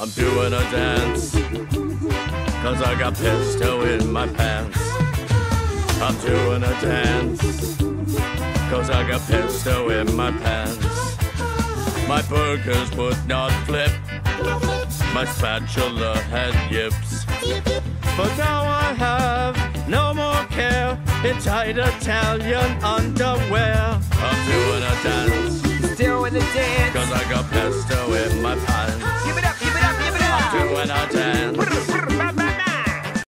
I'm doing a dance. Cause I got pesto in my pants. I'm doing a dance. Cause I got pesto in my pants. My burgers would not flip. My spatula had yips. But now I have no more care in tight Italian underwear. I'm doing a dance. Doing the dance. Cause I got pesto in two and a ten.